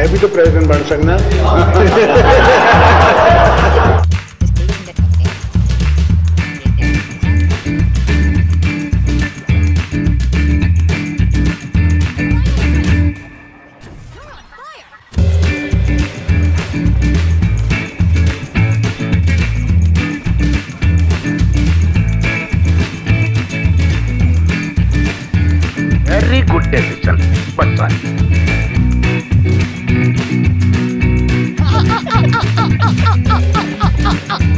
मैं भी तो प्रेसिडेंट बन सकना। वेरी गुड डिसीज़न बच्चा あ